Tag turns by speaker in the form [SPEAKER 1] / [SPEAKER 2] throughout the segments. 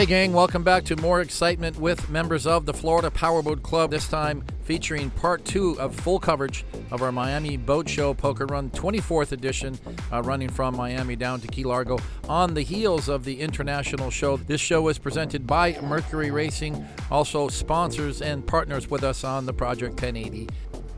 [SPEAKER 1] Hey, gang, welcome back to more excitement with members of the Florida Powerboat Club. This time featuring part two of full coverage of our Miami Boat Show Poker Run 24th edition, uh, running from Miami down to Key Largo on the heels of the international show. This show is presented by Mercury Racing, also sponsors and partners with us on the Project 1080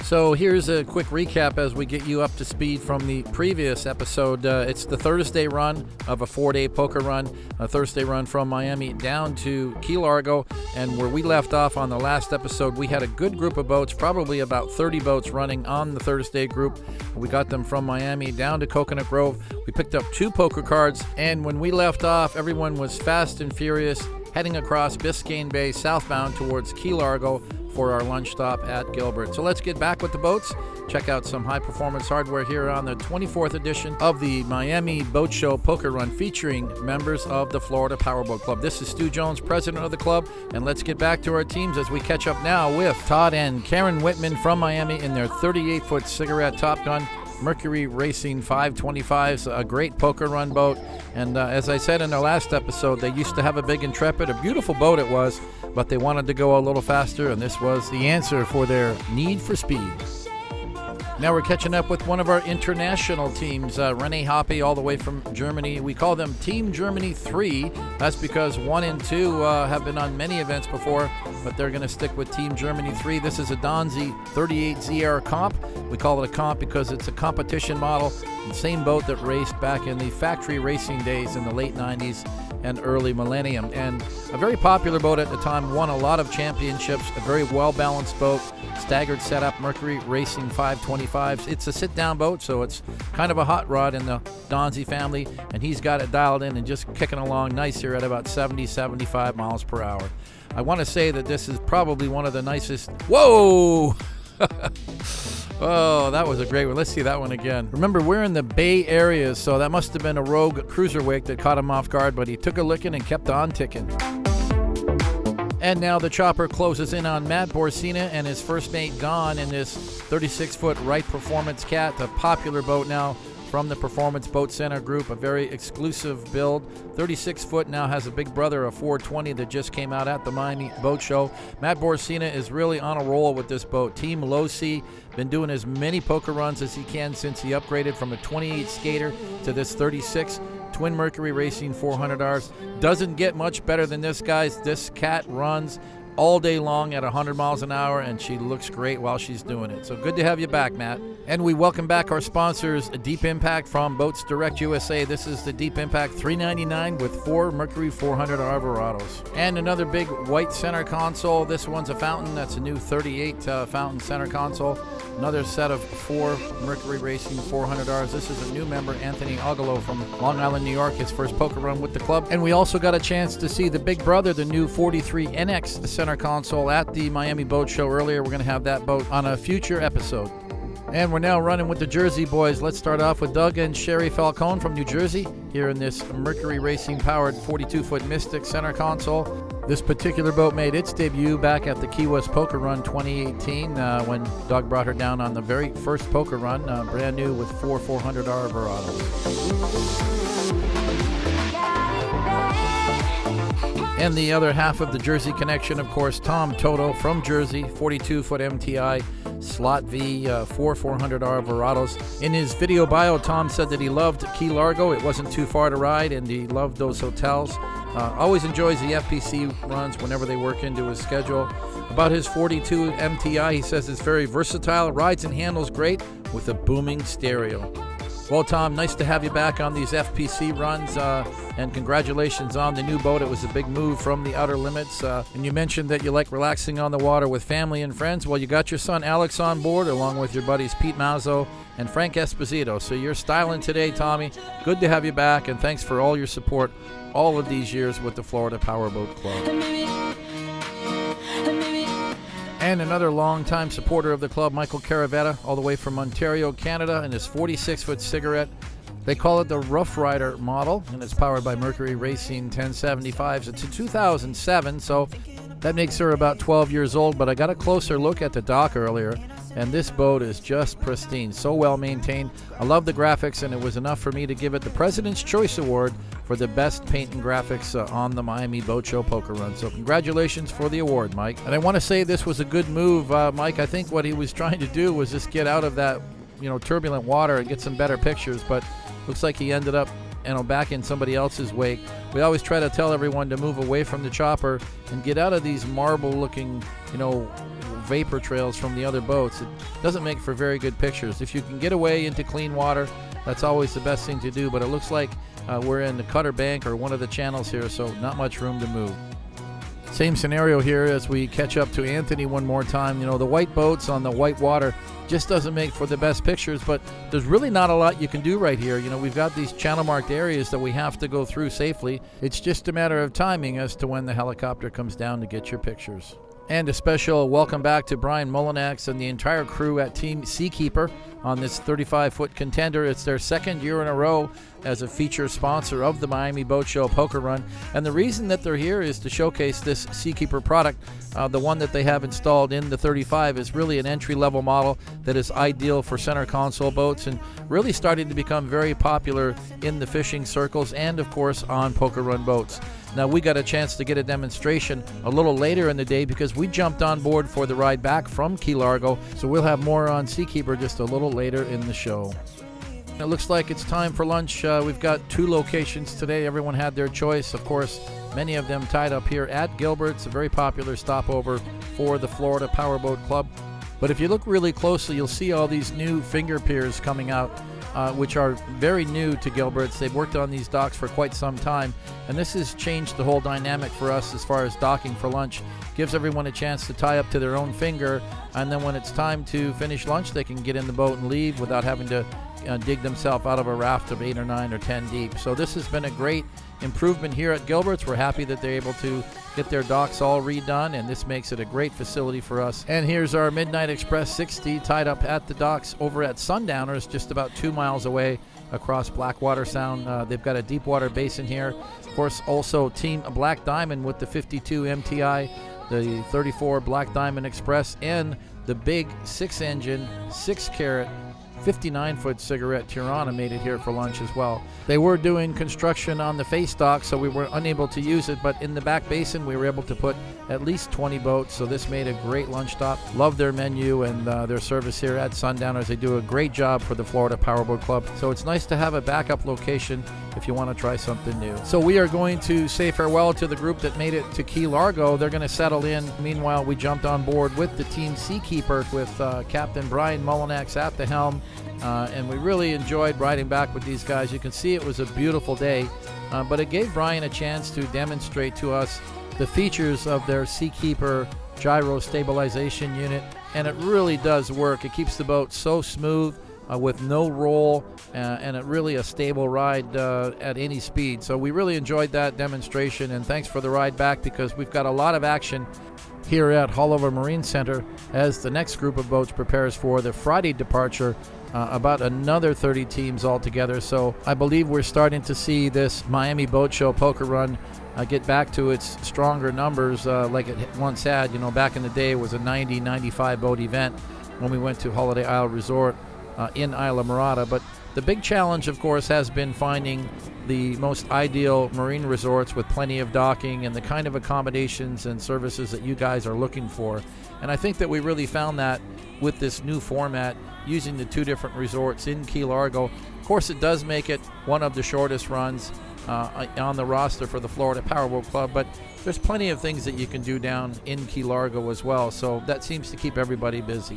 [SPEAKER 1] so here's a quick recap as we get you up to speed from the previous episode. Uh, it's the Thursday run of a four-day poker run, a Thursday run from Miami down to Key Largo, and where we left off on the last episode, we had a good group of boats, probably about 30 boats running on the Thursday group. We got them from Miami down to Coconut Grove. We picked up two poker cards, and when we left off, everyone was fast and furious heading across Biscayne Bay southbound towards Key Largo for our lunch stop at Gilbert. So let's get back with the boats. Check out some high performance hardware here on the 24th edition of the Miami Boat Show Poker Run featuring members of the Florida Powerboat Club. This is Stu Jones, president of the club, and let's get back to our teams as we catch up now with Todd and Karen Whitman from Miami in their 38 foot cigarette Top Gun. Mercury Racing 525s, a great poker run boat. And uh, as I said in our last episode, they used to have a big Intrepid, a beautiful boat it was, but they wanted to go a little faster, and this was the answer for their need for speed. Now we're catching up with one of our international teams, uh, Rene Hoppe, all the way from Germany. We call them Team Germany 3. That's because 1 and 2 uh, have been on many events before, but they're going to stick with Team Germany 3. This is a Donzi 38ZR comp. We call it a comp because it's a competition model, the same boat that raced back in the factory racing days in the late 90s and early millennium. And a very popular boat at the time, won a lot of championships, a very well balanced boat, staggered setup, Mercury Racing 525s. It's a sit down boat, so it's kind of a hot rod in the Donzi family, and he's got it dialed in and just kicking along nice here at about 70, 75 miles per hour. I want to say that this is probably one of the nicest. Whoa! Oh, that was a great one. Let's see that one again. Remember, we're in the Bay Area, so that must have been a rogue cruiserweight that caught him off guard, but he took a licking and kept on ticking. And now the chopper closes in on Matt Borsina and his first mate gone in this 36 foot Wright Performance Cat, a popular boat now from the Performance Boat Center group, a very exclusive build. 36 foot now has a big brother, a 420 that just came out at the Miami Boat Show. Matt Borsina is really on a roll with this boat. Team Low Sea been doing as many poker runs as he can since he upgraded from a 28 skater to this 36. Twin Mercury Racing 400Rs. Doesn't get much better than this, guys. This cat runs all day long at 100 miles an hour, and she looks great while she's doing it. So good to have you back, Matt. And we welcome back our sponsors, Deep Impact from Boats Direct USA. This is the Deep Impact 399 with four Mercury 400R Verados. And another big white center console. This one's a fountain. That's a new 38 uh, fountain center console. Another set of four Mercury Racing 400Rs. This is a new member, Anthony Ogolo from Long Island, New York, his first poker run with the club. And we also got a chance to see the big brother, the new 43 NX center console at the Miami Boat Show earlier. We're going to have that boat on a future episode. And we're now running with the Jersey boys. Let's start off with Doug and Sherry Falcone from New Jersey here in this Mercury Racing powered 42 foot Mystic center console. This particular boat made its debut back at the Key West Poker Run 2018 uh, when Doug brought her down on the very first poker run, uh, brand new with four 400R Verados. And the other half of the Jersey connection, of course, Tom Toto from Jersey, 42 foot MTI, slot V, uh, four 400R Verados. In his video bio, Tom said that he loved Key Largo. It wasn't too far to ride, and he loved those hotels. Uh, always enjoys the FPC runs whenever they work into his schedule. About his 42 MTI, he says it's very versatile, rides and handles great with a booming stereo. Well, Tom, nice to have you back on these FPC runs, uh, and congratulations on the new boat. It was a big move from the outer limits. Uh, and you mentioned that you like relaxing on the water with family and friends. Well, you got your son Alex on board, along with your buddies Pete Mazzo and Frank Esposito. So you're styling today, Tommy. Good to have you back, and thanks for all your support all of these years with the Florida Powerboat Club. And another longtime supporter of the club, Michael Caravetta, all the way from Ontario, Canada, and his 46 foot cigarette. They call it the Rough Rider model, and it's powered by Mercury Racing 1075s. It's a 2007, so that makes her about 12 years old. But I got a closer look at the dock earlier, and this boat is just pristine, so well maintained. I love the graphics, and it was enough for me to give it the President's Choice Award for the best paint and graphics uh, on the Miami Boat Show Poker Run. So, congratulations for the award, Mike. And I want to say this was a good move, uh, Mike. I think what he was trying to do was just get out of that, you know, turbulent water and get some better pictures. But looks like he ended up you know, back in somebody else's wake. We always try to tell everyone to move away from the chopper and get out of these marble-looking, you know, vapor trails from the other boats. It doesn't make for very good pictures. If you can get away into clean water, that's always the best thing to do. But it looks like uh, we're in the Cutter Bank or one of the channels here, so not much room to move. Same scenario here as we catch up to Anthony one more time. You know, the white boats on the white water just doesn't make for the best pictures, but there's really not a lot you can do right here. You know, we've got these channel marked areas that we have to go through safely. It's just a matter of timing as to when the helicopter comes down to get your pictures. And a special welcome back to Brian Molinax and the entire crew at Team Seakeeper on this 35 foot contender. It's their second year in a row as a feature sponsor of the Miami Boat Show Poker Run. And the reason that they're here is to showcase this Seakeeper product. Uh, the one that they have installed in the 35 is really an entry level model that is ideal for center console boats and really starting to become very popular in the fishing circles and, of course, on poker run boats. Now, we got a chance to get a demonstration a little later in the day because we jumped on board for the ride back from Key Largo. So we'll have more on Seakeeper just a little later in the show. It looks like it's time for lunch. Uh, we've got two locations today. Everyone had their choice. Of course, many of them tied up here at Gilbert's, a very popular stopover for the Florida Powerboat Club. But if you look really closely, you'll see all these new finger piers coming out uh, which are very new to Gilbert's. They've worked on these docks for quite some time, and this has changed the whole dynamic for us as far as docking for lunch. Gives everyone a chance to tie up to their own finger, and then when it's time to finish lunch, they can get in the boat and leave without having to uh, dig themselves out of a raft of eight or nine or ten deep. So this has been a great improvement here at Gilbert's. We're happy that they're able to get their docks all redone, and this makes it a great facility for us. And here's our Midnight Express 60 tied up at the docks over at Sundowners, just about two miles away across Blackwater Sound. Uh, they've got a deep water basin here. Of course, also Team Black Diamond with the 52 MTI, the 34 Black Diamond Express, and the big six engine, six carat 59 foot cigarette Tirranna made it here for lunch as well. They were doing construction on the face dock, so we were unable to use it, but in the back basin, we were able to put at least 20 boats, so this made a great lunch stop. Love their menu and uh, their service here at Sundowners. They do a great job for the Florida Powerboat Club, so it's nice to have a backup location if you want to try something new. So we are going to say farewell to the group that made it to Key Largo. They're going to settle in. Meanwhile, we jumped on board with the Team Seakeeper with uh, Captain Brian Molinax at the helm uh, and we really enjoyed riding back with these guys. You can see it was a beautiful day, uh, but it gave Brian a chance to demonstrate to us the features of their Seakeeper gyro stabilization unit, and it really does work. It keeps the boat so smooth. Uh, with no roll uh, and it really a stable ride uh, at any speed. So we really enjoyed that demonstration and thanks for the ride back because we've got a lot of action here at Haulover Marine Center as the next group of boats prepares for the Friday departure uh, about another 30 teams altogether. So I believe we're starting to see this Miami Boat Show poker run uh, get back to its stronger numbers uh, like it once had. You know, back in the day, it was a 90 95 boat event when we went to Holiday Isle Resort uh, in Islamorada. But the big challenge, of course, has been finding the most ideal marine resorts with plenty of docking and the kind of accommodations and services that you guys are looking for. And I think that we really found that with this new format using the two different resorts in Key Largo. Of course, it does make it one of the shortest runs uh, on the roster for the Florida Powerboat Club, but there's plenty of things that you can do down in Key Largo as well, so that seems to keep everybody busy.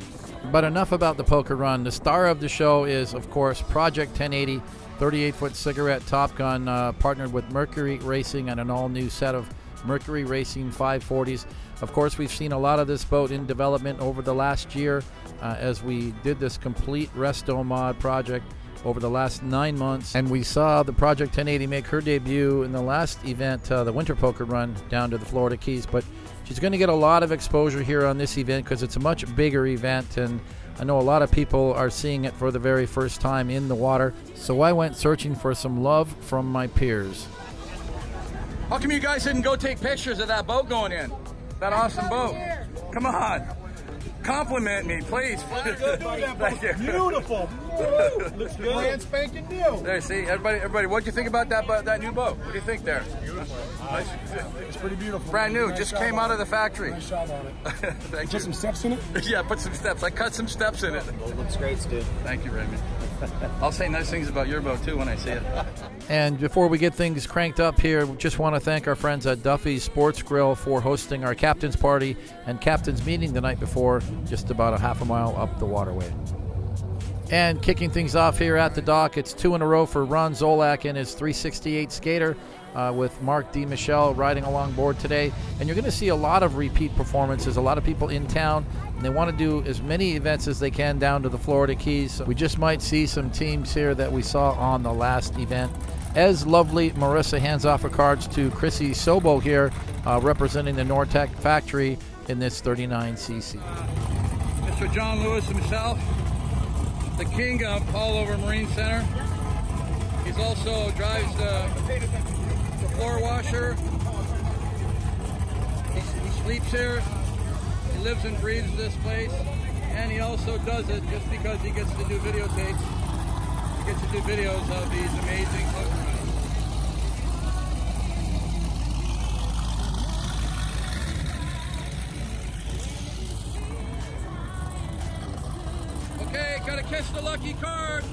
[SPEAKER 1] But enough about the poker run. The star of the show is, of course, Project 1080 38 foot cigarette Top Gun, uh, partnered with Mercury Racing and an all new set of Mercury Racing 540s. Of course, we've seen a lot of this boat in development over the last year uh, as we did this complete resto mod project over the last nine months. And we saw the Project 1080 make her debut in the last event, uh, the Winter Poker Run down to the Florida Keys. But she's going to get a lot of exposure here on this event because it's a much bigger event and I know a lot of people are seeing it for the very first time in the water, so I went searching for some love from my peers.
[SPEAKER 2] How come you guys didn't go take pictures of that boat going in? That awesome boat. Come on. Compliment me, please.
[SPEAKER 3] Thank you. Beautiful. Looks good. Brand spanking new.
[SPEAKER 2] There, see, everybody, everybody, what'd you think about that boat, that new boat? What do you think there? Nice.
[SPEAKER 3] It's pretty beautiful.
[SPEAKER 2] Brand new,
[SPEAKER 3] Nice
[SPEAKER 2] just came out of the factory.
[SPEAKER 3] Nice job on it.
[SPEAKER 2] Thank
[SPEAKER 3] Put
[SPEAKER 2] you.
[SPEAKER 3] some steps in it.
[SPEAKER 2] Yeah, put some steps. I cut some steps in it.
[SPEAKER 4] Looks great, Stu.
[SPEAKER 2] Thank you, Raymond. I'll say nice things about your boat too when I see it.
[SPEAKER 1] And before we get things cranked up here, we just want to thank our friends at Duffy's Sports Grill for hosting our captain's party and captain's meeting the night before, just about a half a mile up the waterway. And kicking things off here at the dock, it's two in a row for Ron Zolak and his 368 skater uh, with Mark D. Michelle riding along board today. And you're going to see a lot of repeat performances, a lot of people in town, they want to do as many events as they can down to the Florida Keys. We just might see some teams here that we saw on the last event. As lovely Marissa hands off her cards to Chrissy Sobo here, uh, representing the Nor-Tech factory in this 39cc.
[SPEAKER 2] Mr. John Lewis himself, the king of Haulover Marine Center. He's also drives the, the floor washer. He, he sleeps here. Lives and breathes this place. And he also does it just because he gets to do videotapes. He gets to do videos of these amazing boat. Okay, gotta catch the lucky card.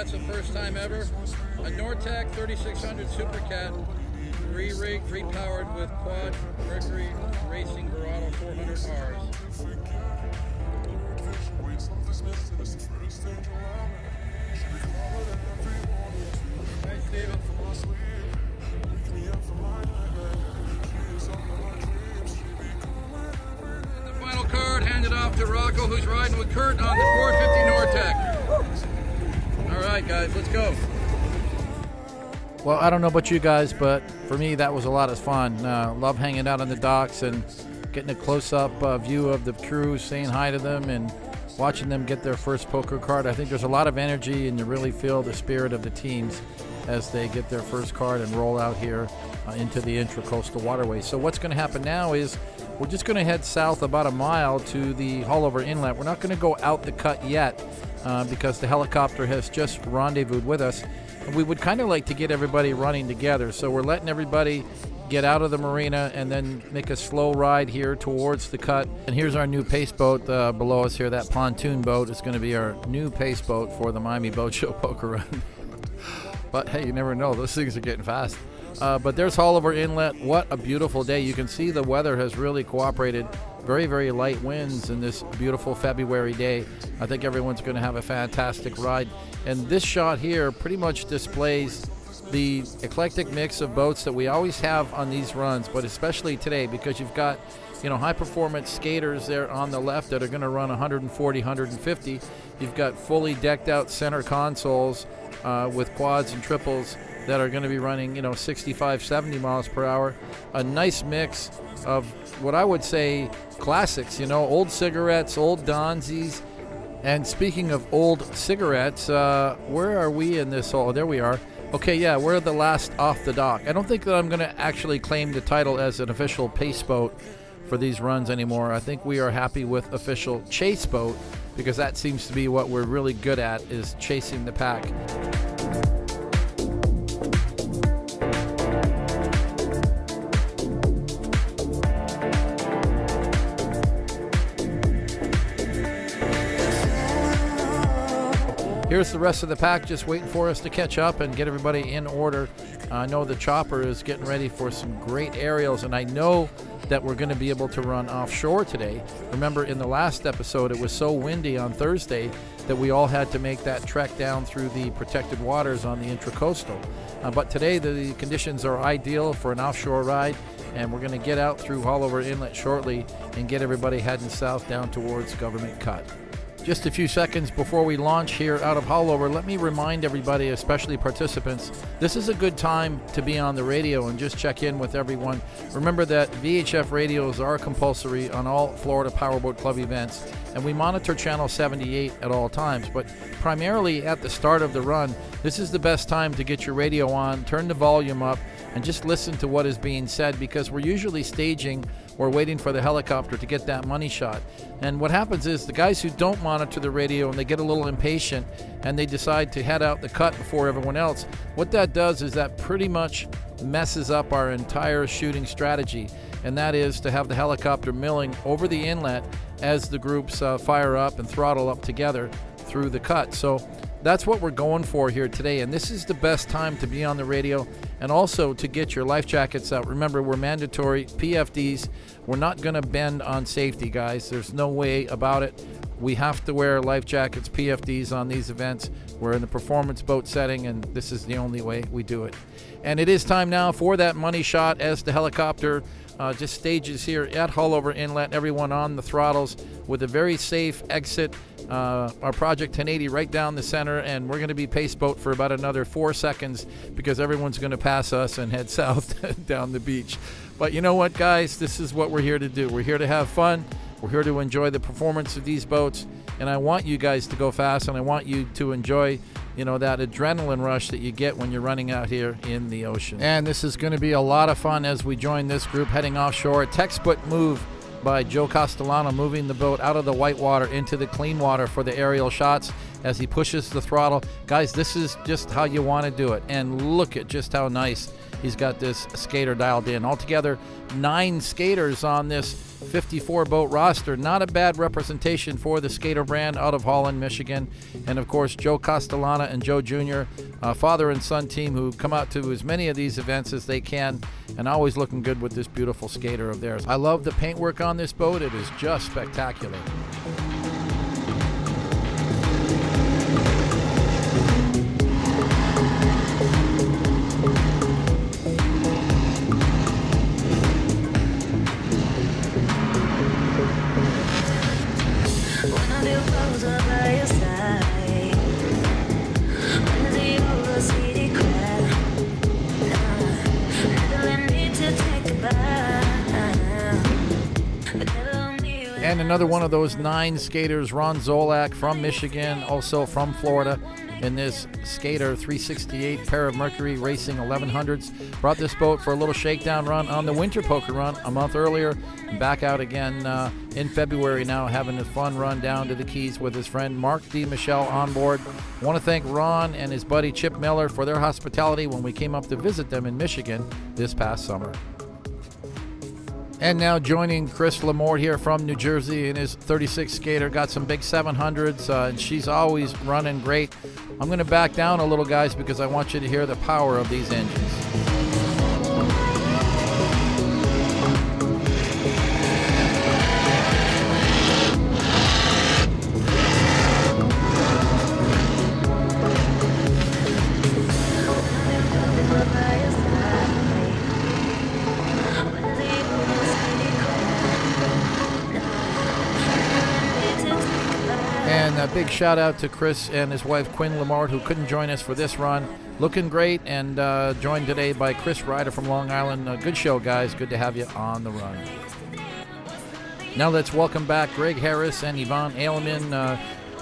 [SPEAKER 2] that's the first time ever. A Nor-Tech 3600 Supercat, re-rigged, repowered with quad Mercury Racing Verado 400Rs. final card handed off to Rocco, who's riding with Kurt on the 450 Nor-Tech right, guys, let's go.
[SPEAKER 1] Well, I don't know about you guys, but for me, that was a lot of fun. Uh, love hanging out on the docks and getting a close-up uh, view of the crew, saying hi to them, and watching them get their first poker card. I think there's a lot of energy, and you really feel the spirit of the teams as they get their first card and roll out here uh, into the intracoastal waterway. So what's going to happen now is we're just going to head south about a mile to the Haulover Inlet. We're not going to go out the cut yet uh, because the helicopter has just rendezvoused with us. And we would kind of like to get everybody running together. So we're letting everybody get out of the marina and then make a slow ride here towards the cut. And here's our new pace boat uh, below us here. That pontoon boat is going to be our new pace boat for the Miami Boat Show Poker Run. but hey, you never know. Those things are getting fast. Uh, but there's Haulover Inlet. What a beautiful day. You can see the weather has really cooperated. Very, very light winds in this beautiful February day. I think everyone's going to have a fantastic ride. And this shot here pretty much displays the eclectic mix of boats that we always have on these runs, but especially today because you've got you know high performance skaters there on the left that are going to run 140 150 you've got fully decked out center consoles uh, with quads and triples that are going to be running you know 65 70 miles per hour a nice mix of what i would say classics you know old cigarettes old donzies and speaking of old cigarettes uh, where are we in this oh there we are Okay, yeah, we're the last off the dock. I don't think that I'm going to actually claim the title as an official pace boat for these runs anymore. I think we are happy with official chase boat because that seems to be what we're really good at is chasing the pack. Here's the rest of the pack just waiting for us to catch up and get everybody in order. I know the chopper is getting ready for some great aerials, and I know that we're going to be able to run offshore today. Remember, in the last episode, it was so windy on Thursday that we all had to make that trek down through the protected waters on the intracoastal. Uh, but today, the conditions are ideal for an offshore ride, and we're going to get out through Haulover Inlet shortly and get everybody heading south down towards Government Cut. Just a few seconds before we launch here out of Haulover, let me remind everybody, especially participants, this is a good time to be on the radio and just check in with everyone. Remember that VHF radios are compulsory on all Florida Powerboat Club events, and we monitor channel 78 at all times. But primarily at the start of the run, this is the best time to get your radio on, turn the volume up, and just listen to what is being said because we're usually staging or waiting for the helicopter to get that money shot. And what happens is the guys who don't monitor the radio and they get a little impatient and they decide to head out the cut before everyone else, what that does is that pretty much messes up our entire shooting strategy. And that is to have the helicopter milling over the inlet as the groups uh, fire up and throttle up together through the cut. So that's what we're going for here today. And this is the best time to be on the radio and also to get your life jackets out. Remember, we're mandatory PFDs. We're not going to bend on safety, guys. There's no way about it. We have to wear life jackets, PFDs on these events. We're in the performance boat setting, and this is the only way we do it. And it is time now for that money shot as the helicopter uh, just stages here at Haulover Inlet. Everyone on the throttles with a very safe exit. Uh, our Project 1080 right down the center, and we're going to be pace boat for about another four seconds because everyone's going to pass us and head south down the beach. But you know what, guys? This is what we're here to do. We're here to have fun. We're here to enjoy the performance of these boats, and I want you guys to go fast, and I want you to enjoy you know, that adrenaline rush that you get when you're running out here in the ocean. And this is going to be a lot of fun as we join this group heading offshore. A textbook move by Joe Castellano moving the boat out of the white water into the clean water for the aerial shots as he pushes the throttle. Guys, this is just how you want to do it. And look at just how nice he's got this skater dialed in. Altogether, nine skaters on this 54 boat roster. Not a bad representation for the skater brand out of Holland, Michigan. And of course, Joe Castellana and Joe Jr., uh, father and son team who come out to as many of these events as they can and always looking good with this beautiful skater of theirs. I love the paintwork on this boat, it is just spectacular. Another one of those nine skaters, Ron Zolak from Michigan, also from Florida, in this Skater 368 pair of Mercury Racing 1100s. Brought this boat for a little shakedown run on the Winter Poker Run a month earlier. Back out again uh, in February now, having a fun run down to the Keys with his friend Mark D. Michelle on board. Want to thank Ron and his buddy Chip Miller for their hospitality when we came up to visit them in Michigan this past summer. And now joining Chris Lamort here from New Jersey in his 36 skater. Got some big 700s, uh, and she's always running great. I'm going to back down a little, guys, because I want you to hear the power of these engines. Big shout out to Chris and his wife Quinn Lamart, who couldn't join us for this run. Looking great, and uh, joined today by Chris Ryder from Long Island. Uh, good show, guys. Good to have you on the run. Now let's welcome back Greg Harris and Yvonne Ailman. Uh,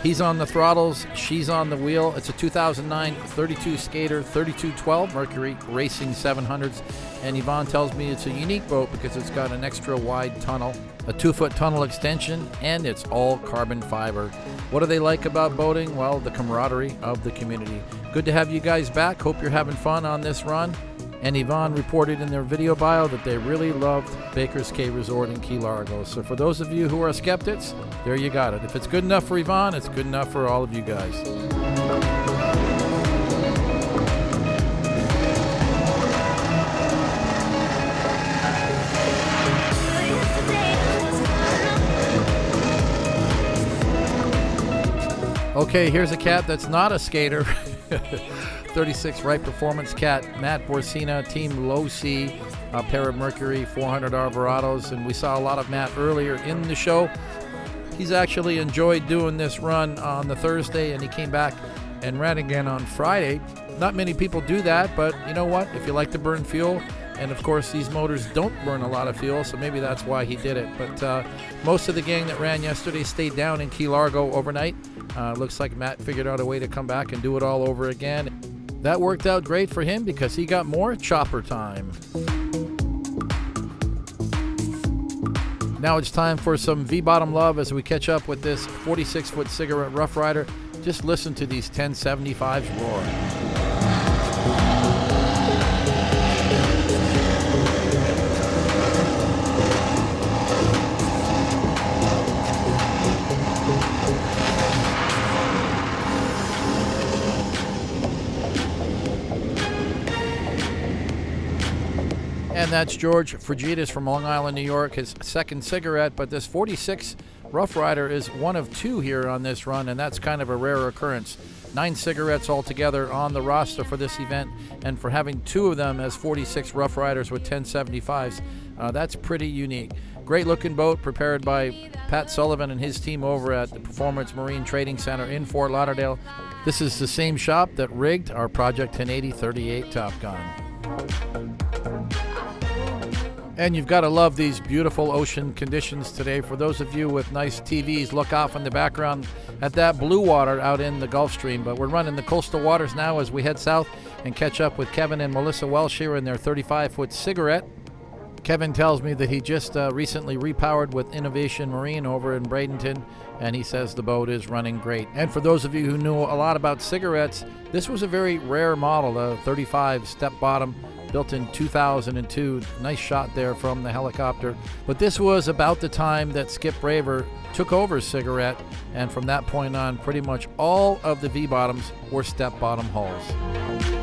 [SPEAKER 1] he's on the throttles, she's on the wheel. It's a 2009 32 Skater 3212 Mercury Racing 700s. And Yvonne tells me it's a unique boat because it's got an extra wide tunnel, a two foot tunnel extension, and it's all carbon fiber. What do they like about boating? Well, the camaraderie of the community. Good to have you guys back. Hope you're having fun on this run. And Yvonne reported in their video bio that they really loved Baker's Cay Resort in Key Largo. So for those of you who are skeptics, there you got it. If it's good enough for Yvonne, it's good enough for all of you guys. Okay, here's a cat that's not a skater. 36 Right Performance cat, Matt Borsina, Team Low C, a pair of Mercury 400R Verados, and we saw a lot of Matt earlier in the show. He's actually enjoyed doing this run on the Thursday, and he came back and ran again on Friday. Not many people do that, but you know what? If you like to burn fuel, and of course, these motors don't burn a lot of fuel, so maybe that's why he did it. But uh, most of the gang that ran yesterday stayed down in Key Largo overnight. Uh, looks like Matt figured out a way to come back and do it all over again. That worked out great for him because he got more chopper time. Now it's time for some V bottom love as we catch up with this 46 foot cigarette Rough Rider. Just listen to these 1075s roar. And that's George Frigidas from Long Island, New York, his second cigarette. But this 46 Rough Rider is one of two here on this run, and that's kind of a rare occurrence. Nine cigarettes altogether on the roster for this event, and for having two of them as 46 Rough Riders with 1075s, uh, that's pretty unique. Great looking boat prepared by Pat Sullivan and his team over at the Performance Marine Trading Center in Fort Lauderdale. This is the same shop that rigged our Project 1080 38 Top Gun. And you've got to love these beautiful ocean conditions today. For those of you with nice TVs, look off in the background at that blue water out in the Gulf Stream. But we're running the coastal waters now as we head south and catch up with Kevin and Melissa Welsh here in their 35 foot cigarette. Kevin tells me that he just uh, recently repowered with Innovation Marine over in Bradenton, and he says the boat is running great. And for those of you who knew a lot about cigarettes, this was a very rare model, a 35 step bottom built in 2002. Nice shot there from the helicopter. But this was about the time that Skip Braver took over Cigarette, and from that point on, pretty much all of the V bottoms were step bottom hulls.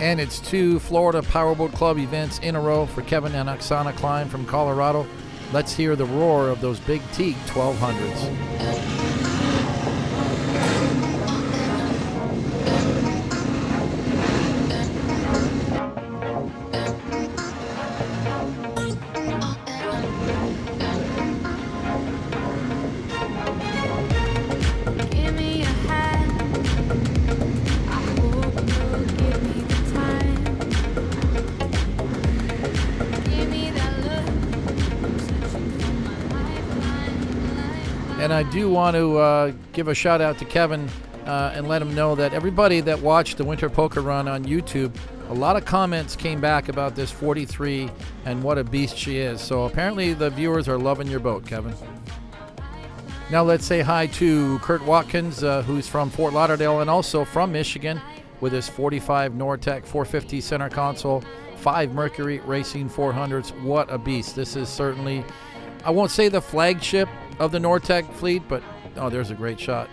[SPEAKER 1] And it's two Florida Powerboat Club events in a row for Kevin and Oksana Klein from Colorado. Let's hear the roar of those big teak 1200s. Do want to uh, give a shout out to Kevin uh, and let him know that everybody that watched the Winter Poker Run on YouTube, a lot of comments came back about this 43 and what a beast she is. So apparently the viewers are loving your boat, Kevin. Now let's say hi to Kurt Watkins, uh, who's from Fort Lauderdale and also from Michigan, with his 45 Nor-Tech 450 center console, five Mercury Racing 400s. What a beast! This is certainly, I won't say the flagship of the Nor-Tech fleet, but oh, there's a great shot.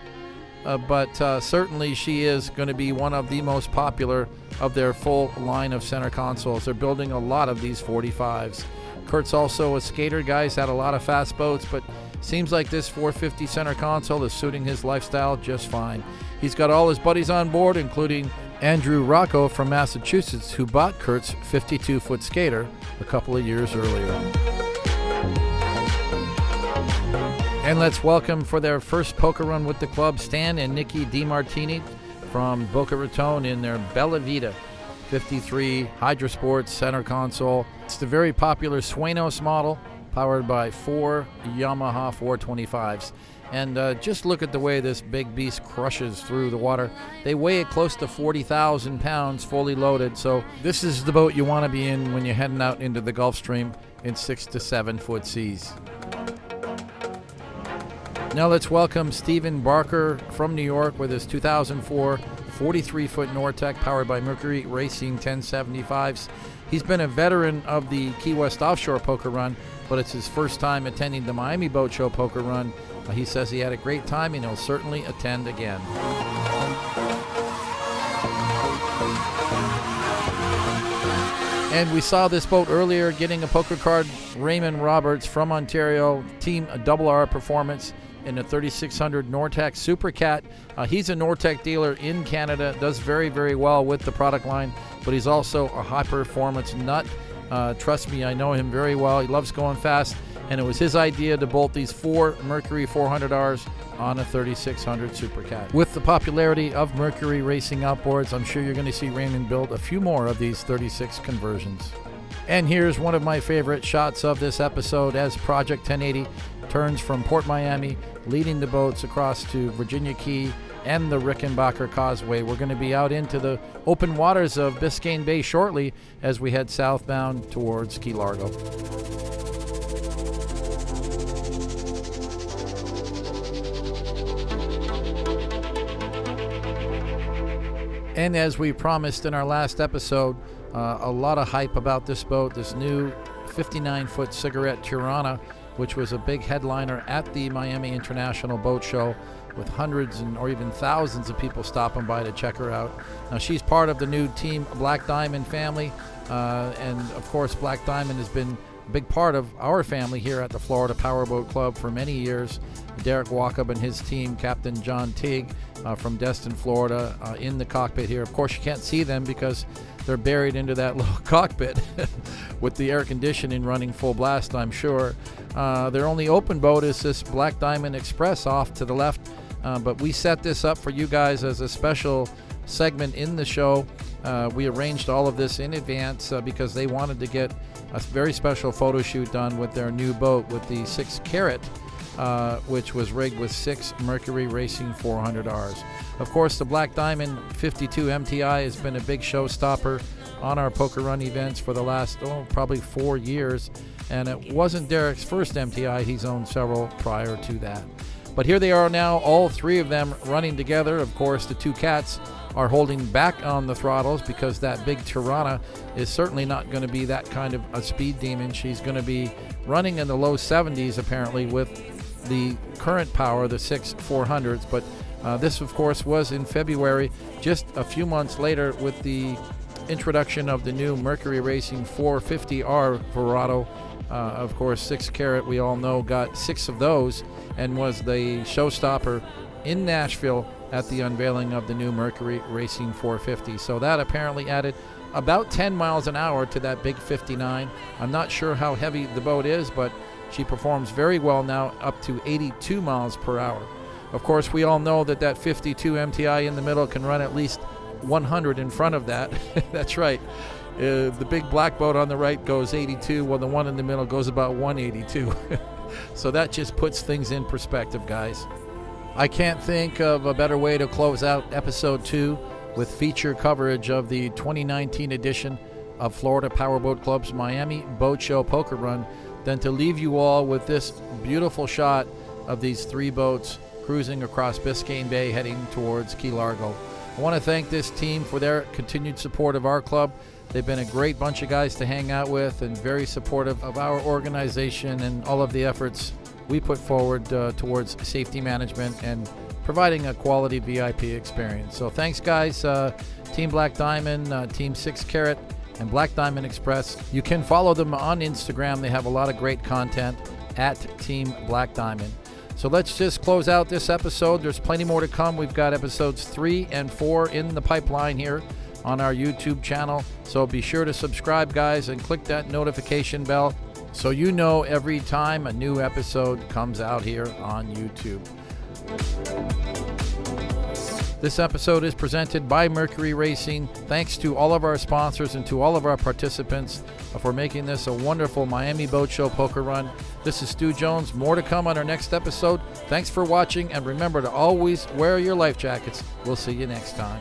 [SPEAKER 1] Uh, but uh, certainly she is going to be one of the most popular of their full line of center consoles. They're building a lot of these 45s. Kurt's also a skater guy. He's had a lot of fast boats, but seems like this 450 center console is suiting his lifestyle just fine. He's got all his buddies on board, including Andrew Rocco from Massachusetts, who bought Kurt's 52 foot skater a couple of years earlier. And let's welcome for their first poker run with the club Stan and Nikki DiMartini from Boca Raton in their Bella Vita 53 HydraSports center console. It's the very popular Suenos model powered by four Yamaha 425s. And uh, just look at the way this big beast crushes through the water. They weigh it close to 40,000 pounds fully loaded. So this is the boat you want to be in when you're heading out into the Gulf Stream in six to seven foot seas. Now let's welcome Stephen Barker from New York with his 2004 43 foot Nor-Tech powered by Mercury Racing 1075s. He's been a veteran of the Key West Offshore Poker Run, but it's his first time attending the Miami Boat Show Poker Run. He says he had a great time and he'll certainly attend again. And we saw this boat earlier getting a poker card. Raymond Roberts from Ontario, Team Double R Performance in a 3600 Nor-Tech Supercat. Uh, he's a Nor-Tech dealer in Canada, does very, very well with the product line, but he's also a high performance nut. Uh, trust me, I know him very well. He loves going fast, and it was his idea to bolt these four Mercury 400Rs on a 3600 Supercat. With the popularity of Mercury racing outboards, I'm sure you're going to see Raymond build a few more of these 36 conversions. And here's one of my favorite shots of this episode as Project 1080 turns from Port Miami, leading the boats across to Virginia Key and the Rickenbacker Causeway. We're going to be out into the open waters of Biscayne Bay shortly as we head southbound towards Key Largo. And as we promised in our last episode, uh, a lot of hype about this boat, this new 59 foot cigarette Tirranna which was a big headliner at the Miami International Boat Show with hundreds and or even thousands of people stopping by to check her out. Now she's part of the new team Black Diamond family, uh, and of course Black Diamond has been a big part of our family here at the Florida Powerboat Club for many years. Derek Walkup and his team, Captain John Teague uh, from Destin, Florida, uh, in the cockpit here. Of course, you can't see them because they're buried into that little cockpit with the air conditioning running full blast, I'm sure. Uh, their only open boat is this Black Diamond Express off to the left, uh, but we set this up for you guys as a special segment in the show. Uh, we arranged all of this in advance uh, because they wanted to get a very special photo shoot done with their new boat with the 6 carat. Uh, which was rigged with six Mercury Racing 400Rs. Of course, the Black Diamond 52 MTI has been a big showstopper on our poker run events for the last, oh, probably four years. And it wasn't Derek's first MTI, he's owned several prior to that. But here they are now, all three of them running together. Of course, the two cats are holding back on the throttles because that big Tirranna is certainly not going to be that kind of a speed demon. She's going to be running in the low 70s apparently with the current power, the six 400s. But uh, this, of course, was in February, just a few months later, with the introduction of the new Mercury Racing 450R Verado. Uh, of course, six carat, we all know, got six of those and was the showstopper in Nashville at the unveiling of the new Mercury Racing 450. So that apparently added about 10 miles an hour to that big 59. I'm not sure how heavy the boat is, but she performs very well now, up to 82 miles per hour. Of course, we all know that that 52 MTI in the middle can run at least 100 in front of that. That's right. Uh, the big black boat on the right goes 82, while the one in the middle goes about 182. so that just puts things in perspective, guys. I can't think of a better way to close out episode two with feature coverage of the 2019 edition of Florida Powerboat Club's Miami Boat Show Poker Run than to leave you all with this beautiful shot of these three boats cruising across Biscayne Bay heading towards Key Largo. I want to thank this team for their continued support of our club. They've been a great bunch of guys to hang out with and very supportive of our organization and all of the efforts we put forward uh, towards safety management and providing a quality VIP experience. So thanks, guys. Uh, Team Black Diamond, uh, Team Six Carat, and Black Diamond Express. You can follow them on Instagram. They have a lot of great content at Team Black Diamond. So let's just close out this episode. There's plenty more to come. We've got episodes three and four in the pipeline here on our YouTube channel. So be sure to subscribe, guys, and click that notification bell so you know every time a new episode comes out here on YouTube. This episode is presented by Mercury Racing. Thanks to all of our sponsors and to all of our participants for making this a wonderful Miami Boat Show poker run. This is Stu Jones. More to come on our next episode. Thanks for watching, and remember to always wear your life jackets. We'll see you next time.